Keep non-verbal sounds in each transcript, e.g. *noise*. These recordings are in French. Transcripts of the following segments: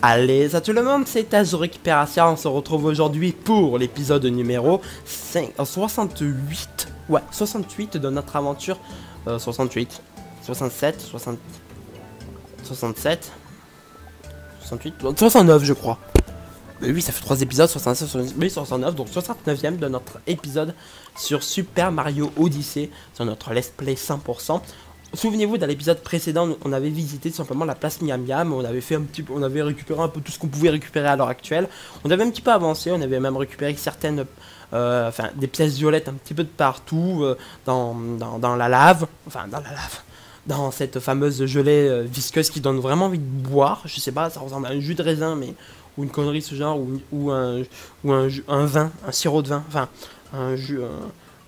Allez, à tout le monde, c'est Azo Récupération. On se retrouve aujourd'hui pour l'épisode numéro 5, 68. Ouais, 68 de notre aventure. Euh, 68, 67, 60, 67, 68, 69, je crois. Mais oui, ça fait 3 épisodes, 67, 68, 69, donc 69ème de notre épisode sur Super Mario Odyssey, sur notre Let's Play 100%. Souvenez-vous, dans l'épisode précédent, on avait visité simplement la place Miam Miam, on avait fait un petit on avait récupéré un peu tout ce qu'on pouvait récupérer à l'heure actuelle. On avait un petit peu avancé, on avait même récupéré certaines, euh, enfin, des pièces violettes un petit peu de partout, euh, dans, dans, dans, la lave, enfin, dans la lave, dans cette fameuse gelée euh, visqueuse qui donne vraiment envie de boire. Je sais pas, ça ressemble à un jus de raisin, mais ou une connerie ce genre, ou, ou un, ou un, un vin, un sirop de vin, enfin, un jus,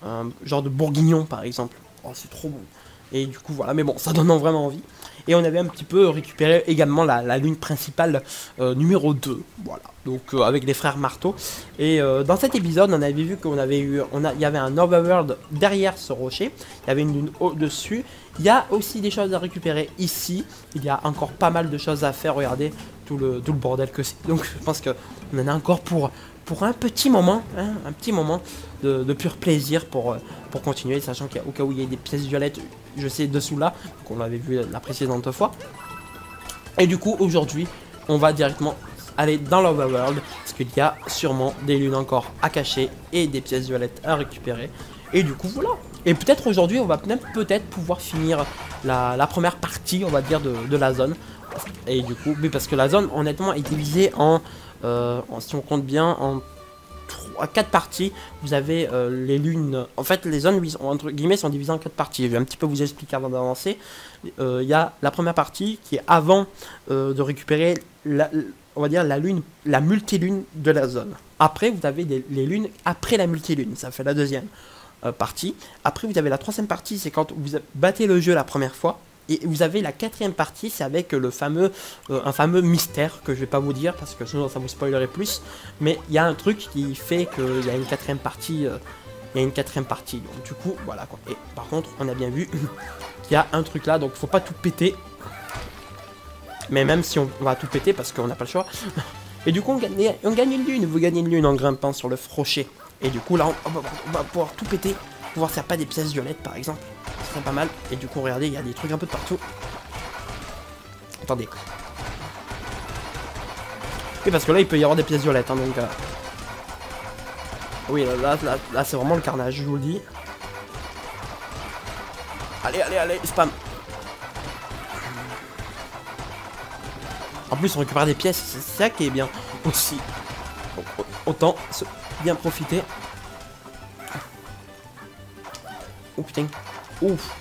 un, un genre de bourguignon par exemple. Oh, c'est trop bon. Et du coup, voilà, mais bon, ça donne vraiment envie. Et on avait un petit peu récupéré également la, lune principale euh, numéro 2. Voilà, donc euh, avec les frères Marteau. Et euh, dans cet épisode, on avait vu qu'on avait eu. Il y avait un overworld derrière ce rocher. Il y avait une lune au-dessus. Il y a aussi des choses à récupérer ici. Il y a encore pas mal de choses à faire. Regardez tout le, tout le bordel que c'est. Donc je pense qu'on en a encore pour, pour un petit moment. Hein, un petit moment de, pur plaisir pour, pour continuer. Sachant qu'au cas où il y a des pièces violettes je sais dessous là, qu'on l'avait vu la précédente fois. Et du coup, aujourd'hui, on va directement aller dans l'Overworld, parce qu'il y a sûrement des lunes encore à cacher et des pièces violettes à récupérer. Et du coup, voilà. Et peut-être aujourd'hui, on va peut-être pouvoir finir la, la, première partie, on va dire, de, de, la zone. Et du coup, oui, parce que la zone, honnêtement, est divisée en, euh, si on compte bien, en à quatre parties, vous avez euh, les lunes. En fait, les zones entre guillemets sont divisées en quatre parties. Je vais un petit peu vous expliquer avant d'avancer. Il euh, y a la première partie qui est avant de récupérer la, on va dire la lune, la multilune de la zone. Après, vous avez les lunes après la multilune. Ça fait la deuxième partie. Après, vous avez la troisième partie, c'est quand vous battez le jeu la première fois. Et vous avez la quatrième partie, c'est avec le fameux, euh, un fameux mystère que je vais pas vous dire parce que sinon ça vous spoilerait plus. Mais il y a un truc qui fait qu'il y a une quatrième partie. Euh, il y a une quatrième partie. Donc du coup, voilà quoi. Et par contre, on a bien vu *laughs* qu'il y a un truc là, donc faut pas tout péter. Mais même si on, va tout péter parce qu'on n'a pas le choix. *laughs* Et du coup, on gagne, une lune. Vous gagnez une lune en grimpant sur le rocher. Et du coup, là, on va pouvoir tout péter. Pour voir s'il n'y a pas des pièces violettes, par exemple serait pas mal. Et du coup, regardez, il y a des trucs un peu de partout. Attendez. Oui, parce que là, il peut y avoir des pièces violettes, hein, donc... Euh... Oui, là, là, là, là c'est vraiment le carnage, je vous le dis. Allez, allez, allez, spam. En plus, on récupère des pièces, c'est ça qui est bien aussi. Autant se bien profiter. Oh putain. Ouf.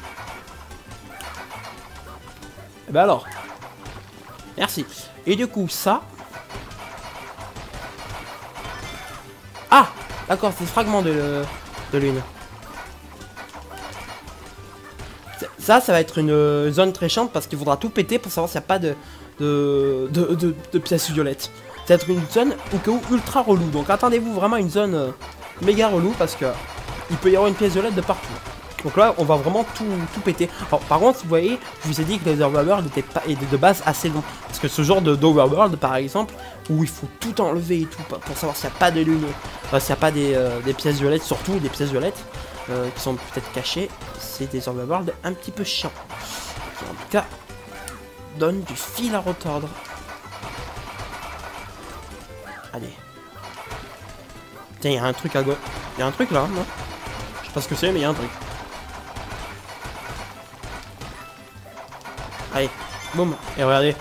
Et ben alors. Merci. Et du coup, ça... Ah D'accord, c'est fragment de, lune. Ça, ça va être une zone très chiante parce qu'il faudra tout péter pour savoir s'il n'y a pas de, de, pièces violettes. Ça va être une zone au ultra relou. Donc attendez-vous vraiment une zone euh, méga relou parce que il peut y avoir une pièce violette de partout. Donc là, on va vraiment tout, tout péter. Alors, par contre, vous voyez, je vous ai dit que les overworld étaient pas, de base assez long. Parce que ce genre d'overworld, par exemple, où il faut tout enlever et tout pour savoir s'il n'y a pas de lune, enfin, s'il n'y a pas des, euh, des, pièces violettes, surtout des pièces violettes euh, qui sont peut-être cachées, c'est des overworld un petit peu chiants. Qui, en tout cas, donne du fil à retordre. Allez. Tiens, il y a un truc à gauche. Il y a un truc là, non? Je sais pas ce que c'est, mais il y a un truc. Allez, boum, et regardez.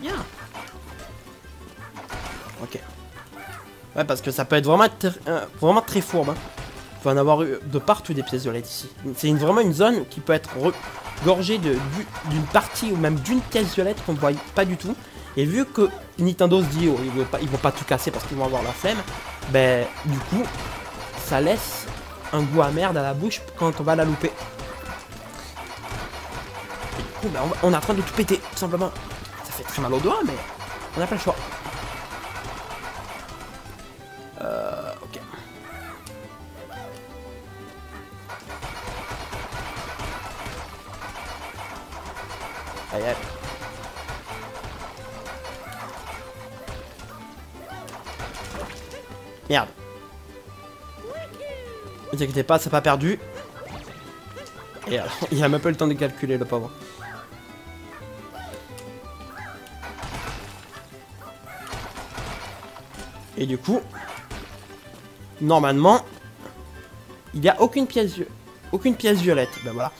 Bien. Ok. Ouais, parce que ça peut être vraiment, euh, vraiment très fourbe. Hein. Il faut en avoir de partout des pièces violettes ici. C'est vraiment une zone qui peut être gorgée d'une partie ou même d'une pièce violette qu'on ne voit pas du tout. Et vu que Nintendo se dit, oh, ils, vont pas, ils vont pas tout casser parce qu'ils vont avoir la flemme, ben du coup, ça laisse un goût amer dans la bouche quand on va la louper. Ben, on, est en train de tout péter, tout simplement. Ça fait très mal au doigt, mais on n'a pas le choix. Euh, ok. Allez, allez. Merde. Ne t'inquiétez pas, c'est pas perdu. Et alors, *laughs* il a même pas le temps de calculer, le pauvre. Et du coup, normalement, il n'y a aucune pièce, aucune pièce violette. Ben voilà.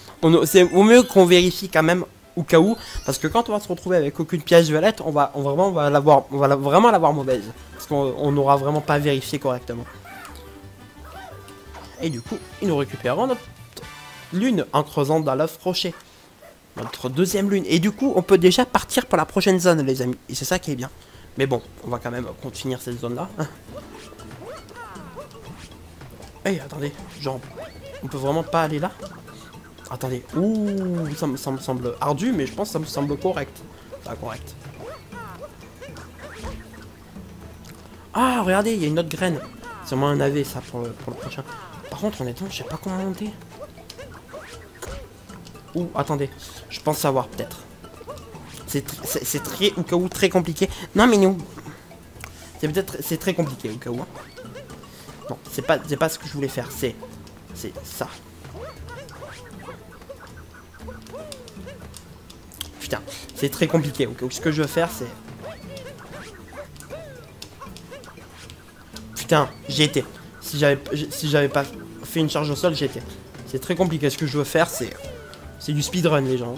C'est au mieux qu'on vérifie quand même au cas où, parce que quand on va se retrouver avec aucune pièce violette, on va, vraiment, va l'avoir, on va vraiment l'avoir mauvaise, parce qu'on n'aura vraiment pas vérifié correctement. Et du coup, nous récupérons notre lune en creusant dans l'œuf rocher. Notre deuxième lune. Et du coup, on peut déjà partir pour la prochaine zone, les amis. Et c'est ça qui est bien. Mais bon, on va quand même continuer cette zone-là. hey, attendez, genre, on peut vraiment pas aller là? Attendez, ouh, ça me, semble ardu, mais je pense que ça me semble correct. Pas correct. Ah, regardez, il y a une autre graine. C'est moins un AV, ça, pour le, pour le prochain. Par contre, honnêtement, je sais pas comment monter. Ouh, attendez. Je pense savoir, peut-être. C'est très, au cas où, très compliqué. Non, mais nous... C'est peut-être... C'est très compliqué, au cas où. Hein. Non, c'est pas, pas ce que je voulais faire. C'est... C'est ça. Putain, c'est très compliqué. Au cas où, ce que je veux faire, c'est... Putain, j'y étais. Si j'avais si pas fait une charge au sol, j'y étais. C'est très compliqué. Ce que je veux faire, c'est... C'est du speedrun, les gens.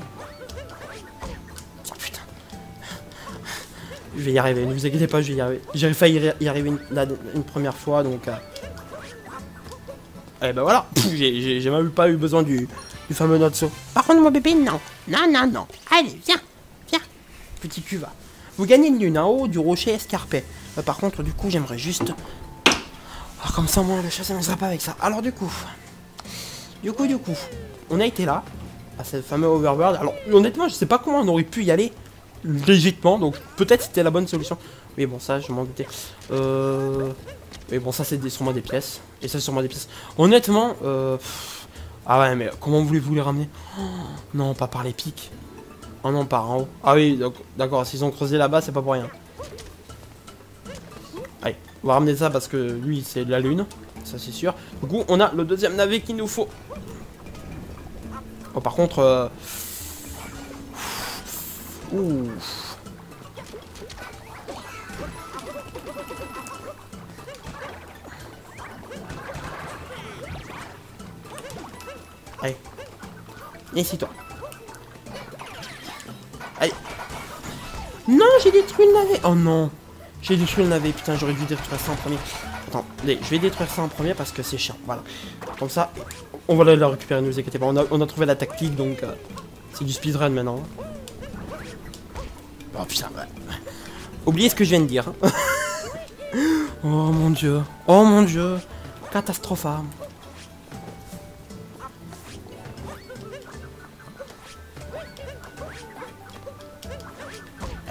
Je vais y arriver, ne vous inquiétez pas, je vais y arriver. J'ai failli y arriver une, première fois, donc... Euh... Eh ben voilà, j'ai même pas eu besoin du, fameux note saut. Par contre, mon bébé, non. Non, non, non. Allez, viens, viens. Petit cul, va. Vous gagnez une lune en haut du rocher escarpé. Euh, par contre, du coup, j'aimerais juste... Comme ça, moi, le ça ne sera pas avec ça. Alors, du coup... Du coup, du coup, on a été là à ce fameux overworld. Alors honnêtement, je sais pas comment on aurait pu y aller légitimement, donc peut-être c'était la bonne solution. Mais bon, ça, je m'en doutais. Euh... Mais bon, ça c'est sûrement des pièces. Et ça c'est sûrement des pièces. Honnêtement, euh... Ah ouais, mais comment voulez-vous les ramener? Oh, Non, pas par les pics. Oh non, par en haut. Ah oui, d'accord, s'ils ont creusé là-bas, c'est pas pour rien. Allez, on va ramener ça parce que lui, c'est la lune. Ça, c'est sûr. Du coup, on a le deuxième navet qu'il nous faut. Oh, par contre... Euh... Ouh. Allez. Ici, toi. Allez. Non, j'ai détruit le navet. Oh non. J'ai détruit le navet. Putain, j'aurais dû détruire ça en premier. Attends, allez, je vais détruire ça en premier parce que c'est chiant. Voilà. Comme ça, on va la récupérer, ne vous inquiétez pas. On a, trouvé la tactique, donc euh, c'est du speedrun maintenant. Oh putain. Oubliez ce que je viens de dire. Hein. *laughs* oh mon dieu. Oh mon dieu. Catastrophe.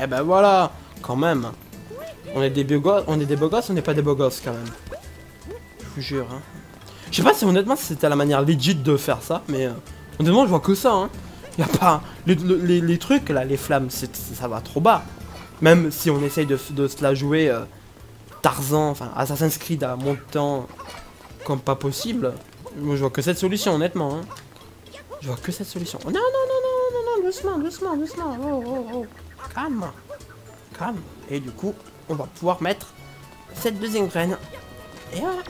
Eh ben voilà, quand même. On est des beaux gosses, on est des beaux gosses, on n'est pas des beaux gosses quand même. Je vous jure, hein. Je sais pas si honnêtement c'était la manière legit de faire ça, mais euh, honnêtement je vois que ça. Hein. Y a pas les, trucs là, les flammes, ça va trop bas. Même si on essaye de, se la jouer euh, Tarzan, enfin Assassin's Creed à montant comme pas possible. Moi je vois que cette solution honnêtement. Hein. Je vois que cette solution. Non non non non non non doucement doucement doucement. Oh oh oh. Calme. Calme. Et du coup on va pouvoir mettre cette deuxième graine. Et voilà.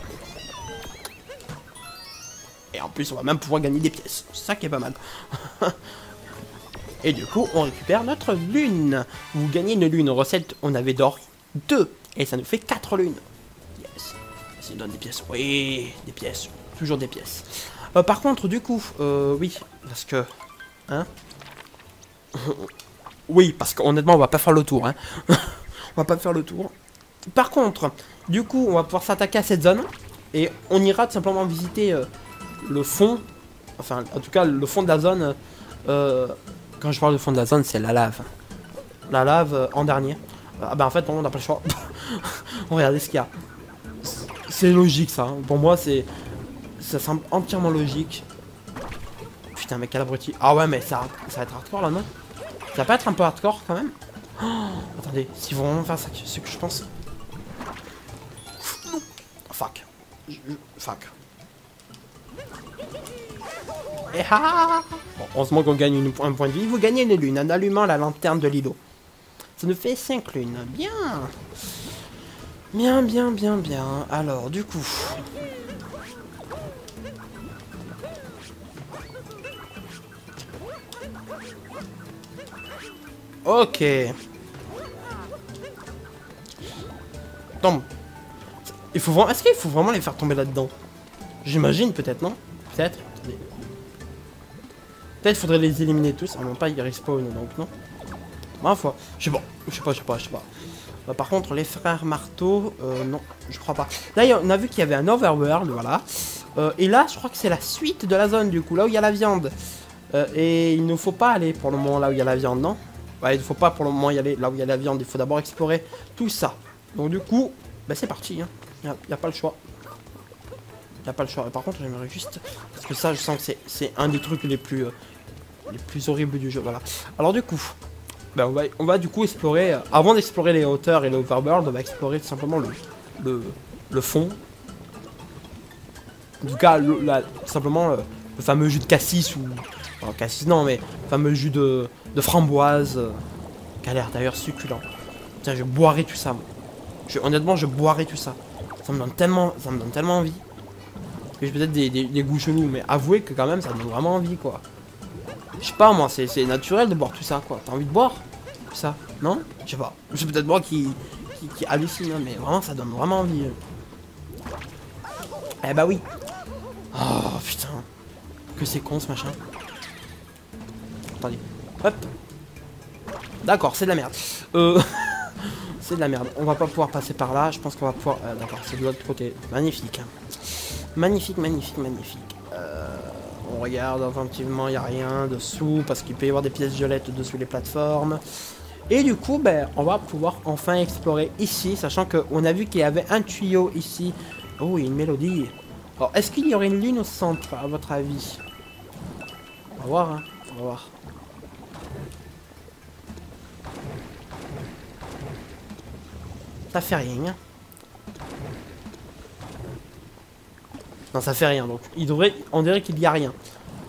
Et en plus, on va même pouvoir gagner des pièces. Ça qui est pas mal. *laughs* et du coup, on récupère notre lune. Vous gagnez une lune. Recette, on avait d'or 2. Et ça nous fait 4 lunes. Yes. Ça nous donne des pièces. Oui, des pièces. Toujours des pièces. Euh, par contre, du coup, euh, oui. Parce que... Hein *laughs* Oui, parce qu'honnêtement, on va pas faire le tour. Hein *laughs* on va pas faire le tour. Par contre, du coup, on va pouvoir s'attaquer à cette zone. Et on ira tout simplement visiter... Euh, le fond, enfin en tout cas le fond de la zone, euh, quand je parle de fond de la zone, c'est la lave. La lave euh, en dernier. Ah bah en fait, on n'a pas le choix. *laughs* Regardez ce qu'il y a. C'est logique ça. Hein. Pour moi, c'est ça semble entièrement logique. Putain, mais quel abruti. Ah ouais, mais ça, ça va être hardcore là, non? Ça va pas être un peu hardcore quand même? Oh, Attendez, si vous vraiment faire ça, ce que je pense. fuck. Fuck. Et ah bon, heureusement qu'on gagne un point de vie. Vous gagnez une lune en allumant la lanterne de Lilo. Ça nous fait 5 lunes. Bien. Bien, bien, bien, bien. Alors, du coup... Ok. Tombe. Il faut vraiment... Est-ce qu'il faut vraiment les faire tomber là-dedans? J'imagine, peut-être, non Peut-être Peut-être faudrait les éliminer tous. En même pas, ils respawn, donc non Ma foi. Je sais pas. Je sais pas, je sais pas, je sais pas. Bah, par contre, les frères marteau, euh, non, je crois pas. Là, on a vu qu'il y avait un overworld, voilà. Euh, et là, je crois que c'est la suite de la zone, du coup, là où il y a la viande. Euh, et il ne faut pas aller pour le moment là où il y a la viande, non Ouais, il ne faut pas pour le moment y aller là où il y a la viande. Il faut d'abord explorer tout ça. Donc, du coup, bah, c'est parti. Hein. Il n'y a, pas le choix. Pas le choix. par contre, j'aimerais juste... Parce que ça, je sens que c'est un des trucs les plus... les plus horribles du jeu, voilà. Alors, du coup... Ben, on, va, on va du coup explorer, euh, avant d'explorer les hauteurs et l'overworld, on va explorer tout simplement le, le, fond. En tout cas, simplement euh, le fameux jus de cassis ou... Enfin, cassis non, mais le fameux jus de, de framboise, euh, qui a l'air d'ailleurs succulent. Tiens, je boirai tout ça. Je, honnêtement, je boirai tout ça. Ça me donne tellement, ça me donne tellement envie. J'ai peut-être des, des, des, mais avouez que quand même, ça donne vraiment envie, quoi. Je sais pas, moi, c'est naturel de boire tout ça, quoi. T'as envie de boire tout ça Non? Je sais pas. C'est peut-être moi qui, qui, hallucine, hein, mais vraiment, ça donne vraiment envie. Eh bah oui. Oh, putain. Que c'est con, ce machin. Attendez. Hop. D'accord, c'est de la merde. Euh... *laughs* c'est de la merde. On va pas pouvoir passer par là. Je pense qu'on va pouvoir... Euh, d'accord, c'est de l'autre côté. Magnifique. Hein. Magnifique, magnifique, magnifique. Euh on regarde, effectivement, il n'y a rien dessous, parce qu'il peut y avoir des pièces violettes dessous les plateformes. Et du coup, ben, on va pouvoir enfin explorer ici, sachant qu'on a vu qu'il y avait un tuyau ici. Oh, une mélodie. Alors, est-ce qu'il y aurait une lune au centre, à votre avis? On va voir, hein. On va voir. Ça fait rien. Non, ça fait rien. Donc, il devrait, on dirait qu'il n'y a rien.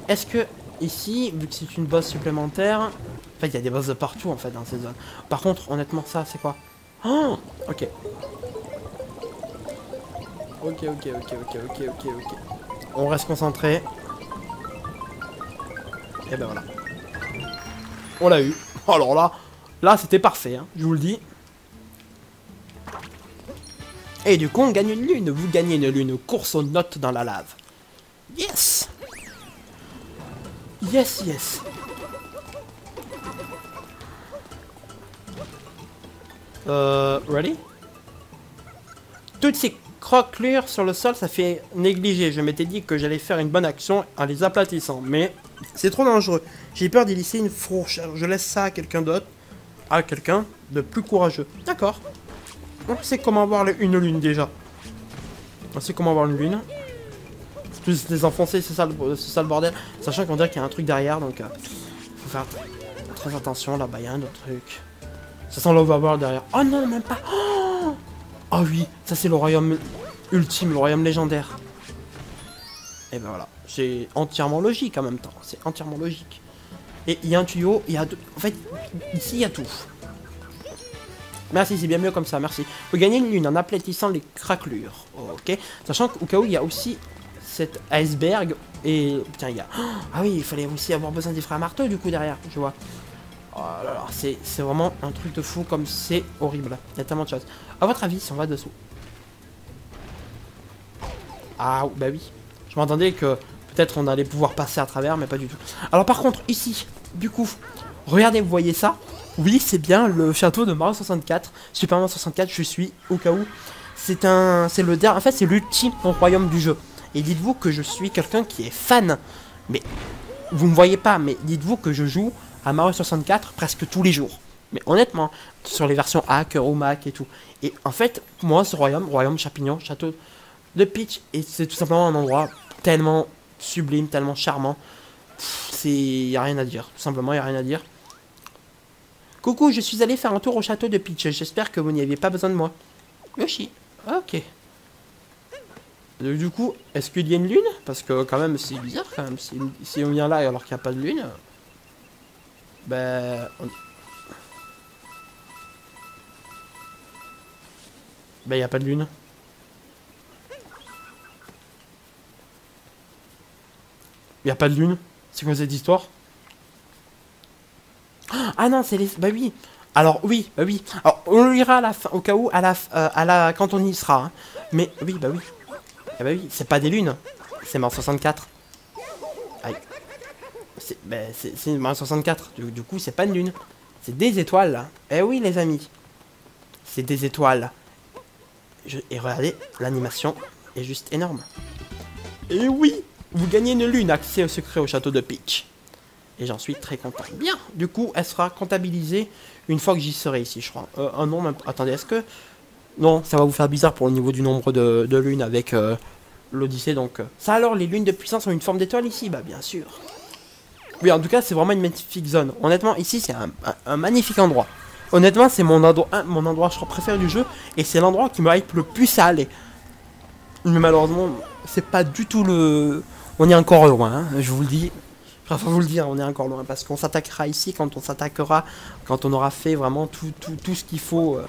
Est-ce que ici, vu que c'est une boss supplémentaire, en fait, il y a des boss de partout en fait dans ces zones. Par contre, honnêtement, ça, c'est quoi? Oh Ok. Ok, ok, ok, ok, ok, ok, ok. On reste concentré. Et ben voilà. On l'a eu. Alors là, là, c'était parfait, hein, je vous le dis. Et du coup, on gagne une lune. Vous gagnez une lune. Course aux notes dans la lave. Yes Yes, yes. Euh, ready? Toutes ces croquelures sur le sol, ça fait négliger. Je m'étais dit que j'allais faire une bonne action en les aplatissant. Mais c'est trop dangereux. J'ai peur d'y laisser une fourche. je laisse ça à quelqu'un d'autre. À quelqu'un de plus courageux. D'accord. On sait comment avoir une lune déjà. On sait comment avoir une lune. Plus les enfoncer, c'est ça, le bordel. Sachant qu'on dirait qu'il y a un truc derrière, donc euh, faut faire très attention. Là-bas, il y a un autre truc. Ça sent l'overworld derrière. Oh non, même pas. Oh, oh oui, ça c'est le royaume ultime, le royaume légendaire. Et ben voilà, c'est entièrement logique en même temps. C'est entièrement logique. Et il y a un tuyau, il y a deux... En fait, ici, il y a tout. Merci, c'est bien mieux comme ça, merci. Vous gagnez une lune en aplatissant les craquelures. ok. Sachant qu'au cas où, il y a aussi cet iceberg. Et tiens, il y a... *gasps* Ah oui, il fallait aussi avoir besoin des frères marteaux du coup derrière, je vois. Oh là là, c'est vraiment un truc de fou comme c'est horrible. Il y a tellement de choses. A votre avis, si on va dessous Ah, bah oui. Je m'entendais que peut-être on allait pouvoir passer à travers, mais pas du tout. Alors par contre, ici, du coup, regardez, vous voyez ça oui, c'est bien le château de Mario 64. Super Mario 64, je suis au cas où. C'est un, c'est le dernier, en fait, c'est l'ultime royaume du jeu. Et dites-vous que je suis quelqu'un qui est fan. Mais vous me voyez pas, mais dites-vous que je joue à Mario 64 presque tous les jours. Mais honnêtement, sur les versions hacker ou Mac et tout. Et en fait, moi, ce royaume, royaume champignon, château de Peach, et c'est tout simplement un endroit tellement sublime, tellement charmant. C'est, y a rien à dire. Tout simplement, y a rien à dire. Coucou, je suis allé faire un tour au château de Peach. J'espère que vous n'y aviez pas besoin de moi. Yoshi. Ok. Euh, Du coup, est-ce qu'il y a une lune? Parce que quand même, c'est bizarre quand même. Si, si on vient là alors qu'il n'y a pas de lune, ben... on- Ben, il n'y a pas de lune. Il n'y a pas de lune C'est quoi cette histoire? Ah non, c'est les... Bah oui Alors oui, bah oui. Alors, on le lira à la fin, au cas où, à la, euh, à la... quand on y sera. hein. Mais oui, bah oui. Ah bah oui, c'est pas des lunes. C'est mort 64. Aïe. C'est bah, mort 64. Du, coup, c'est pas une lune. C'est des étoiles. Eh oui, les amis. C'est des étoiles. Et regardez, l'animation est juste énorme. Et oui, vous gagnez une lune, accès au secret au château de Peach. Et j'en suis très content. Bien, du coup, elle sera comptabilisée une fois que j'y serai ici, je crois. Euh, un nom, même... attendez, est-ce que... Non, ça va vous faire bizarre pour le niveau du nombre de, lunes avec euh, l'Odyssée, donc... euh. Ça alors, les lunes de puissance ont une forme d'étoile ici? Bah bien sûr. Oui, en tout cas, c'est vraiment une magnifique zone. Honnêtement, ici, c'est un, magnifique endroit. Honnêtement, c'est mon endroit, mon endroit je crois, préféré du jeu, et c'est l'endroit qui me hype le plus à aller. Mais malheureusement, c'est pas du tout le... On est encore loin, hein, je vous le dis. Préfère vous le dire, on est encore loin, parce qu'on s'attaquera ici quand on s'attaquera, quand on aura fait vraiment tout, tout, tout ce qu'il faut euh,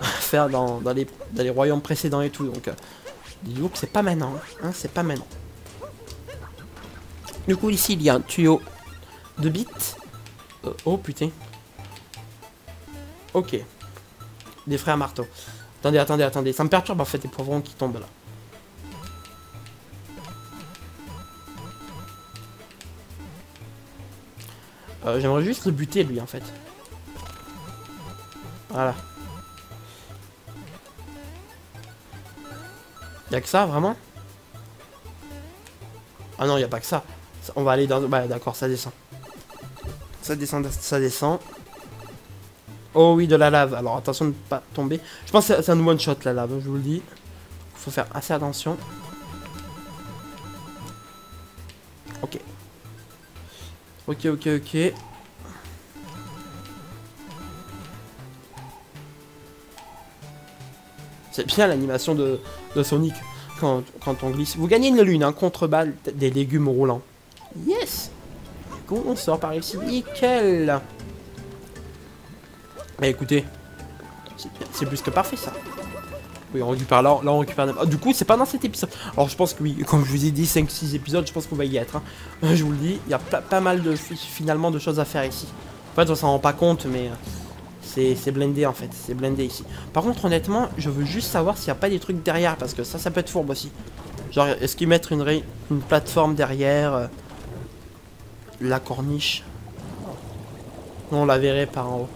*laughs* faire dans, dans, les, dans les royaumes précédents et tout. Donc, euh, c'est pas maintenant, hein, c'est pas maintenant. Du coup, ici, il y a un tuyau de bits. Euh, oh putain. Ok. Des frères marteau. Attendez, attendez, attendez. Ça me perturbe en fait les poivrons qui tombent là. Euh, J'aimerais juste le buter lui en fait. Voilà. Y'a que ça vraiment? Ah non, y a pas que ça. On va aller dans. Bah d'accord, ça descend. Ça descend, ça descend. Oh oui, de la lave. Alors attention de ne pas tomber. Je pense que c'est un one shot la lave, je vous le dis. Faut faire assez attention. Ok, ok, ok. C'est bien l'animation de, Sonic quand, quand on glisse. Vous gagnez une lune, un contre-balle, des légumes roulants. Yes on sort par ici. Nickel Bah écoutez, c'est plus que parfait ça. Oui, on récupère là, là on récupère... Ah, du coup, c'est pas dans cet épisode. Alors je pense que oui, comme je vous ai dit, 5-6 épisodes, je pense qu'on va y être. hein. Je vous le dis, il y a pas mal de fi- finalement de choses à faire ici. En fait, on s'en rend pas compte, mais euh, c'est blindé en fait. C'est blindé ici. Par contre, honnêtement, je veux juste savoir s'il n'y a pas des trucs derrière, parce que ça, ça peut être fourbe aussi. Genre, est-ce qu'ils mettent une, une plateforme derrière euh, la corniche? On la verrait par en haut.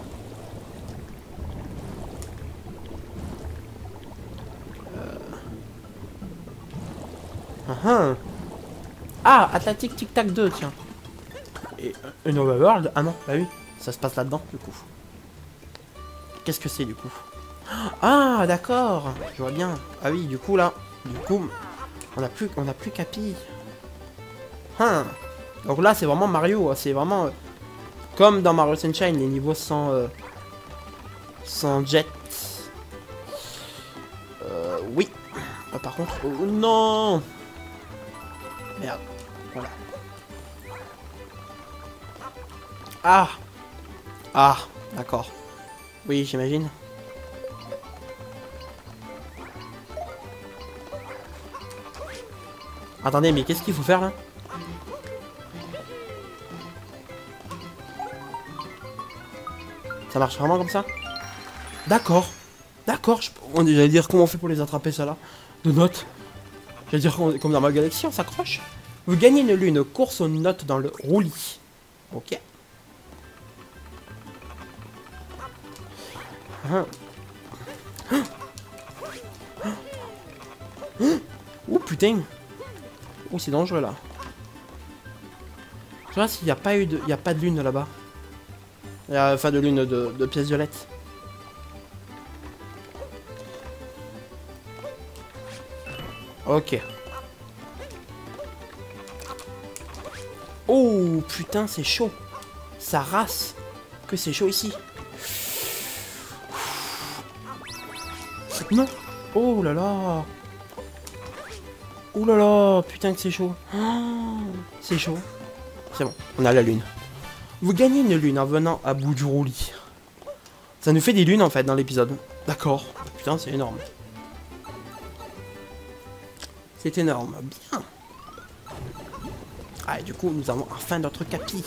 Ah ah. Ah, Atlantic Tic Tac 2, tiens. Et euh, une Overworld Ah non, bah oui, ça se passe là-dedans, du coup. Qu'est-ce que c'est, du coup? Ah, d'accord, je vois bien. Ah oui, du coup, là, du coup, on a plus, on a plus Capi. Hein. Donc là, c'est vraiment Mario, hein, c'est vraiment... euh, comme dans Mario Sunshine, les niveaux sans... euh, sans jet. Euh, oui. Ah, par contre... oh, non Merde. Voilà. Ah Ah, d'accord. Oui, j'imagine. Attendez, mais qu'est-ce qu'il faut faire là? Ça marche vraiment comme ça? D'accord. D'accord. je- on- J'allais dire comment on fait pour les attraper, ça là? De notes. J'allais dire comme dans ma galaxie, on s'accroche. Vous gagnez une lune, course aux notes dans le roulis. Ok. *gasps* Oh putain Oh c'est dangereux là. Je vois s'il n'y a pas eu de. Il n'y a pas de lune là-bas. Enfin de lune de, de pièces violettes. Ok. Oh putain c'est chaud. Ça race. Que c'est chaud ici. Non. Oh là là. Ouh là là, putain que c'est chaud. Oh, c'est chaud. C'est bon, on a la lune. Vous gagnez une lune en venant à bout du roulis. Ça nous fait des lunes en fait dans l'épisode. D'accord. Putain, c'est énorme. C'est énorme. Bien. Ah, et du coup, nous avons enfin notre capi.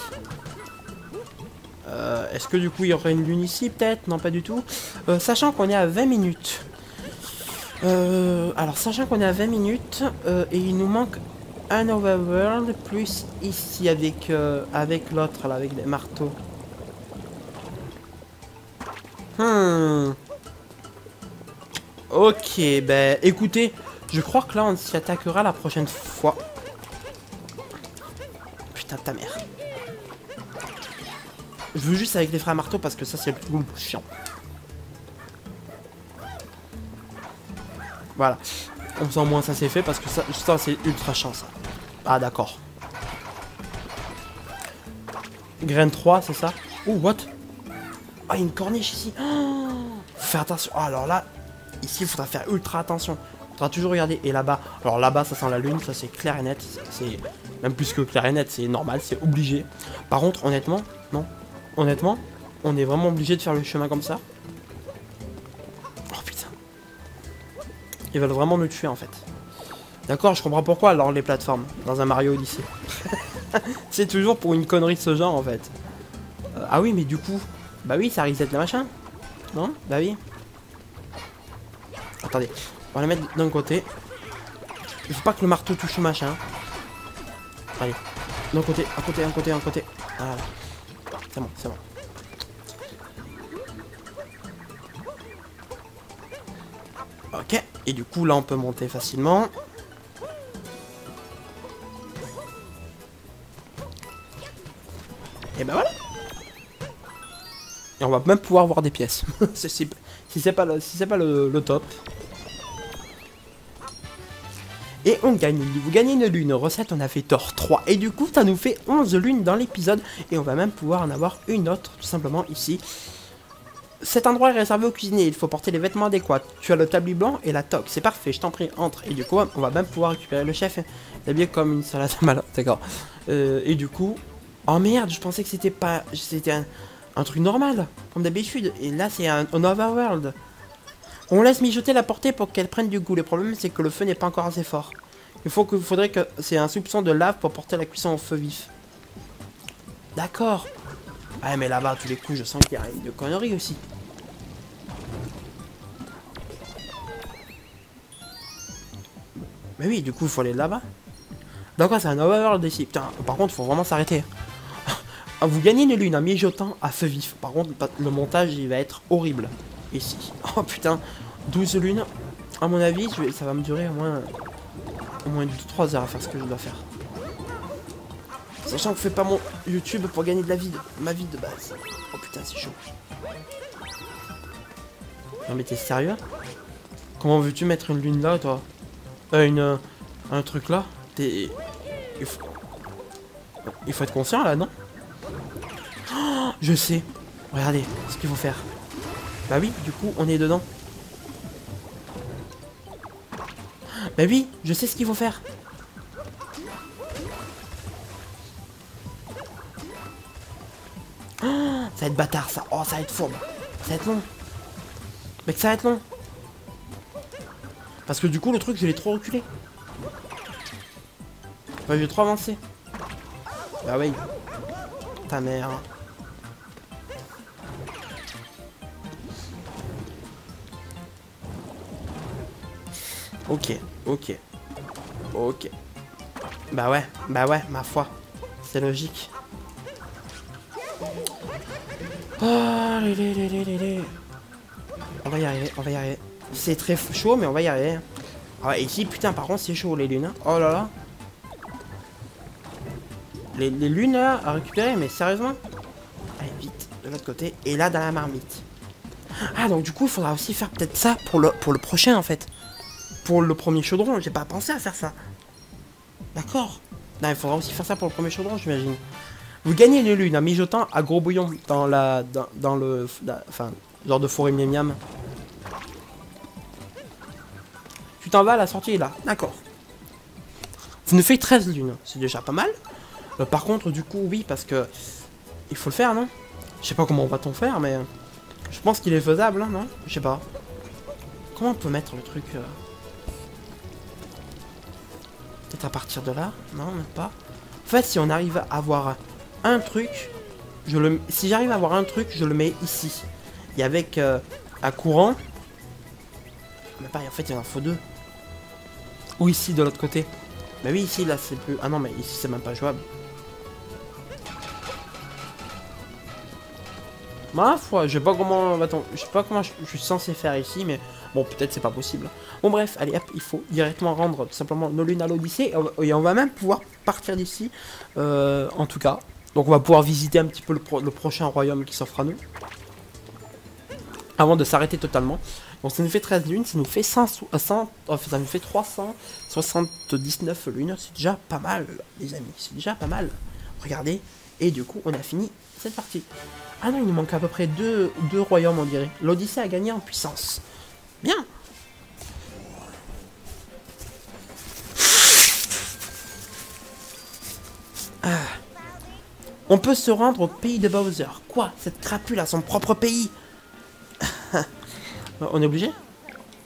Euh, Est-ce que du coup, il y aurait une lune ici, peut-être? Non, pas du tout. Euh, sachant qu'on est à 20 minutes. Euh, alors, sachant qu'on est à 20 minutes, et il nous manque un overworld, plus ici avec, avec l'autre, là, avec les marteaux. Hmm. Ok, ben, écoutez, je crois que là, on s'y attaquera la prochaine fois. Putain de ta mère. Je veux juste avec les frères marteaux parce que ça, c'est le plus chiant. Voilà. Comme ça, au moins, ça c'est fait parce que ça, ça c'est ultra chiant, ça. Ah, d'accord. Graine 3, c'est ça? Oh, what? Ah, il y a une corniche ici. *gasps* Oh, attention. Ah, alors là, ici, il faudra faire ultra attention. Faudra toujours regarder. Et là-bas, alors là-bas, ça sent la lune, ça c'est clair et net. C'est même plus que clair et net, c'est normal, c'est obligé. Par contre, honnêtement, non. Honnêtement, on est vraiment obligé de faire le chemin comme ça. Oh putain. Ils veulent vraiment nous tuer en fait. D'accord, je comprends pourquoi alors les plateformes dans un Mario Odyssey. *laughs* c'est toujours pour une connerie de ce genre en fait. Euh, ah oui, mais du coup, bah oui, ça reset le machin. Non? Bah oui. Attendez, on va la mettre d'un côté. Il faut pas que le marteau touche le machin. Allez, d'un côté, un côté, un côté, un côté. Voilà. C'est bon, c'est bon. Ok, et du coup là on peut monter facilement. Et ben voilà. Et on va même pouvoir voir des pièces. *laughs* si c'est pas, pas le top. Et on gagne, vous gagnez une lune, recette on a fait tort 3 et du coup ça nous fait 11 lunes dans l'épisode et on va même pouvoir en avoir une autre tout simplement ici. Cet endroit est réservé aux cuisiniers, il faut porter les vêtements adéquats. Tu as le tablier blanc et la toque, c'est parfait, je t'en prie, entre. Et du coup on va même pouvoir récupérer le chef, habillé comme une salade malade, d'accord. Euh, et du coup, oh merde, je pensais que c'était pas, c'était un, un truc normal, comme d'habitude, et là c'est un, un overworld. On laisse mijoter la portée pour qu'elle prenne du goût. Le problème, c'est que le feu n'est pas encore assez fort. Il faut que, faudrait que c'est un soupçon de lave pour porter la cuisson au feu vif. D'accord. Ouais, mais là-bas, tous les coups, je sens qu'il y a une connerie aussi. Mais oui, du coup, il faut aller là-bas. D'accord, c'est un overworld ici. Putain, par contre, faut vraiment s'arrêter. *laughs* Ah, Vous gagnez une lune en mijotant à feu vif. Par contre, le montage, il va être horrible. Ici. *laughs* Oh putain, 12 lunes. À mon avis, ça va me durer au moins, au moins 3 heures à faire ce que je dois faire. Sachant que je fais pas mon YouTube pour gagner de la vie, ma vie de base. Oh putain, c'est chaud. Non mais t'es sérieux? Comment veux-tu mettre une lune là, toi? Euh, une, euh, Un truc là? T'es... Il faut... Être conscient là, non? *gasps* Je sais. Regardez ce qu'il faut faire. Bah oui, du coup, on est dedans. Bah oui, je sais ce qu'il faut faire. Oh, ça va être bâtard, ça. Oh, ça va être fourbe. Ça va être long. Mec, ça va être long. Parce que du coup, le truc, je l'ai trop reculé. Enfin, j'ai trop avancé. Bah oui. Ta mère. Ok, ok. Ok. Bah ouais, bah ouais, ma foi. C'est logique. Oh, lé, lé, lé. On va y arriver, on va y arriver. C'est très chaud, mais on va y arriver. Ah ouais, ici, putain, par contre, c'est chaud, les lunes. hein. Oh là là. Les, les lunes, à récupérer, mais sérieusement Allez, vite, de l'autre côté. Et là, dans la marmite. Ah, donc du coup, il faudra aussi faire peut-être ça pour le, pour le prochain, en fait. Pour le premier chaudron, j'ai pas pensé à faire ça. D'accord. Il faudra aussi faire ça pour le premier chaudron, j'imagine. Vous gagnez une lune en mijotant à gros bouillon dans la dans, le enfin genre de forêt miam miam. Tu t'en vas à la sortie là. D'accord. Ça nous fait 13 lunes, c'est déjà pas mal. Euh, par contre, du coup, oui, parce que... Il faut le faire, non? Je sais pas comment on va-t-on faire, mais... Je pense qu'il est faisable, hein, non? Je sais pas. Comment on peut mettre le truc... Euh à partir de là Non, même pas. En fait, si on arrive à avoir un truc... Je le... Si j'arrive à avoir un truc, je le mets ici. Et avec euh, un courant... Mais pas, en fait, il y en faut deux. Ou ici, de l'autre côté. Mais oui, ici, là, c'est plus... Ah non, mais ici, c'est même pas jouable. Ma foi, je sais pas comment... Attends, je sais pas comment je, suis censé faire ici, mais... Bon, peut-être c'est pas possible. Bon, bref, allez, hop, il faut directement rendre tout simplement nos lunes à l'Odyssée. Et on va même pouvoir partir d'ici, euh, en tout cas. Donc on va pouvoir visiter un petit peu le, prochain royaume qui s'offre à nous. Avant de s'arrêter totalement. Donc ça nous fait 13 lunes, ça nous fait 100, 100 ça nous fait 379 lunes, c'est déjà pas mal les amis, c'est déjà pas mal. Regardez, et du coup on a fini cette partie. Ah non, il nous manque à peu près deux, deux royaumes on dirait. L'Odyssée a gagné en puissance. Bien ah. On peut se rendre au pays de Bowser. Quoi Cette crapule a son propre pays? *laughs* On est obligé?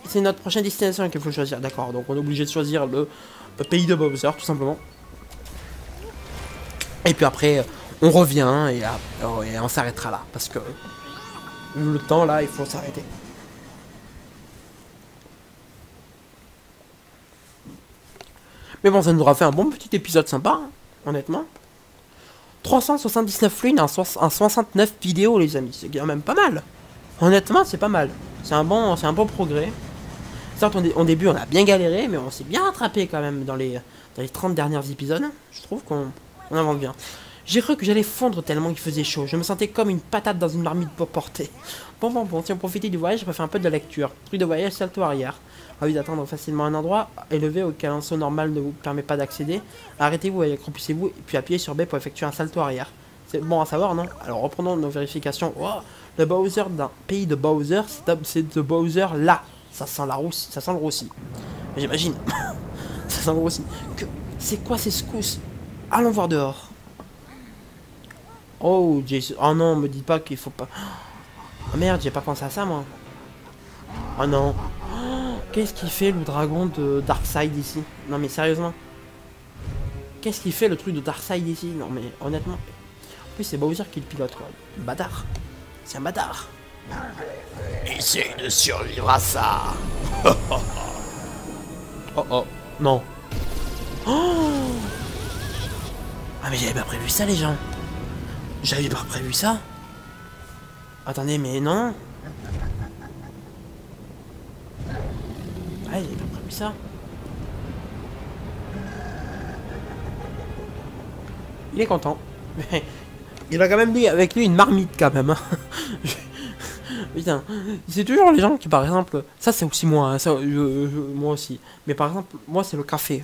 C'est notre prochaine destination qu'il faut choisir. D'accord, donc on est obligé de choisir le, pays de Bowser, tout simplement. Et puis après, on revient et, et on s'arrêtera là. Parce que le temps, là, il faut s'arrêter. Mais bon, ça nous aura fait un bon petit épisode sympa, hein, honnêtement. 379 lunes en, 69 vidéos, les amis. C'est quand même pas mal. Honnêtement, c'est pas mal. C'est un bon, un bon progrès. Certes, au début, on a bien galéré, mais on s'est bien rattrapé quand même dans les, dans les 30 derniers épisodes. Je trouve qu'on on avance bien. J'ai cru que j'allais fondre tellement il faisait chaud. Je me sentais comme une patate dans une marmite pour porter. *laughs* Bon, bon, bon, si on profitait du voyage, je faire un peu de lecture. Truc de voyage, salto arrière. Ah oui, d'attendre facilement un endroit élevé auquel un saut normal ne vous permet pas d'accéder. Arrêtez-vous et accroupissez-vous, puis appuyez sur B pour effectuer un salto arrière. C'est bon à savoir, non? Alors reprenons nos vérifications. Oh, le Bowser d'un pays de Bowser, c'est de Bowser là. Ça sent la rousse, ça sent le roussi. J'imagine. *laughs* ça sent le roussi. Que... C'est quoi ces secousses Allons voir dehors. Oh, Jesus. Oh non, me dis pas qu'il faut pas... Oh merde, j'ai pas pensé à ça, moi. Oh non. Qu'est-ce qu'il fait le dragon de Darkseid ici? Non mais sérieusement. Qu'est-ce qu'il fait le truc de Darkseid ici? Non mais honnêtement. En plus c'est Bowser qui le pilote quoi. Bâtard. C'est un bâtard. Essaye de survivre à ça. *laughs* oh oh. Non. Oh ah mais j'avais pas prévu ça les gens. J'avais pas prévu ça. Attendez mais non. Ah, il pas prévu ça. Il est content. *laughs* Il a quand même lui, avec lui une marmite quand même. Hein. *laughs* Putain, c'est toujours les gens qui, par exemple, ça c'est aussi moi, hein, ça, moi aussi. Mais par exemple, moi c'est le café,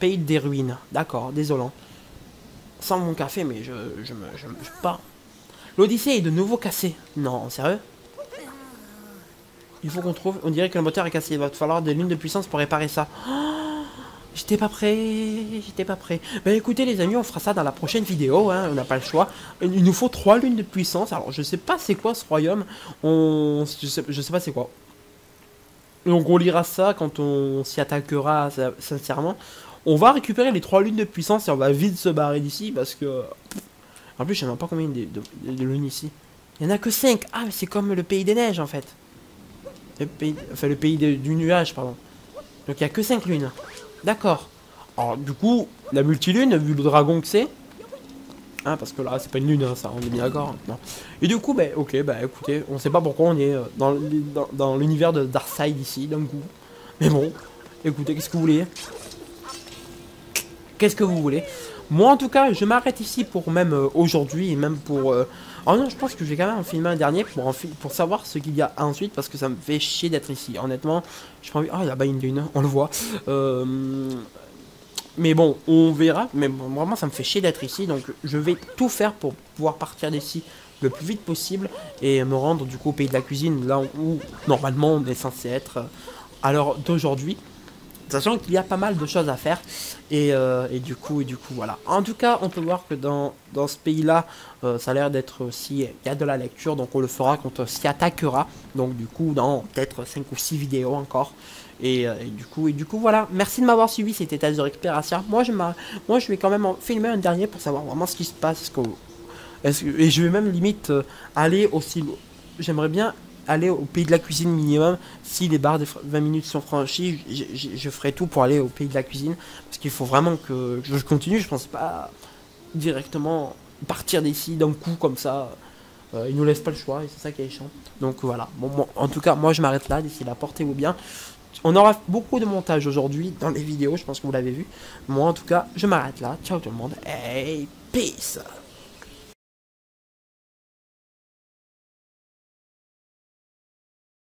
pays des ruines. D'accord, désolant. Sans mon café, mais je, je me, je, je pars. L'Odyssée est de nouveau cassée. Non, sérieux? Il faut qu'on trouve... On dirait que le moteur est cassé. Il va falloir des lunes de puissance pour réparer ça. Oh, j'étais pas prêt. J'étais pas prêt. Ben écoutez les amis, on fera ça dans la prochaine vidéo. Hein, on n'a pas le choix. Il nous faut trois lunes de puissance. Alors je sais pas c'est quoi ce royaume. On... Je, sais, sais pas c'est quoi. Donc on lira ça quand on s'y attaquera sincèrement. On va récupérer les trois lunes de puissance et on va vite se barrer d'ici parce que... En plus je sais même pas combien de, lunes ici. Il y en a que 5. Ah mais c'est comme le pays des neiges en fait. Le pays, enfin, le pays du nuage, pardon. Donc il n'y a que 5 lunes. D'accord. Alors du coup, la multilune, vu le dragon que c'est... Hein, parce que là, c'est pas une lune, hein, ça, on est bien d'accord. Hein. Et du coup, bah, ok, bah écoutez, on sait pas pourquoi on est euh, dans, dans, l'univers de Darkseid ici, d'un coup. Mais bon, écoutez, qu'est-ce que vous voulez? Qu'est-ce que vous voulez? Moi, en tout cas, je m'arrête ici pour même euh, aujourd'hui, et même pour... Euh, Oh non, je pense que je vais quand même en filmer un dernier pour, pour savoir ce qu'il y a ensuite parce que ça me fait chier d'être ici. Honnêtement, je envie. Ah, là-bas, une lune, on le voit. Euh, mais bon, on verra. Mais vraiment, ça me fait chier d'être ici. Donc, je vais tout faire pour pouvoir partir d'ici le plus vite possible et me rendre du coup au pays de la cuisine, là où normalement on est censé être à l'heure d'aujourd'hui. Sachant qu'il y a pas mal de choses à faire. Et, euh, et, du coup, et du coup, voilà. En tout cas, on peut voir que dans, dans ce pays-là, euh, ça a l'air d'être aussi... Il y a de la lecture, donc on le fera quand on s'y attaquera. Donc du coup, dans peut-être 5 ou 6 vidéos encore. Et, euh, et, du coup, et du coup, voilà. Merci de m'avoir suivi, c'était Azure Xperia. Moi, je moi, je vais quand même en filmer un dernier pour savoir vraiment ce qui se passe. Est-ce que, et je vais même limite aller aussi... J'aimerais bien aller au pays de la cuisine minimum. Si les barres de 20 minutes sont franchies, je, je ferai tout pour aller au pays de la cuisine. Parce qu'il faut vraiment que je continue. Je pense pas directement partir d'ici d'un coup comme ça. Euh, il nous laisse pas le choix et c'est ça qui est chiant. Donc voilà. Bon, bon, en tout cas, moi je m'arrête là. D'ici là, portez-vous bien. On aura beaucoup de montage aujourd'hui dans les vidéos. Je pense que vous l'avez vu. Moi en tout cas, je m'arrête là. Ciao tout le monde. Et peace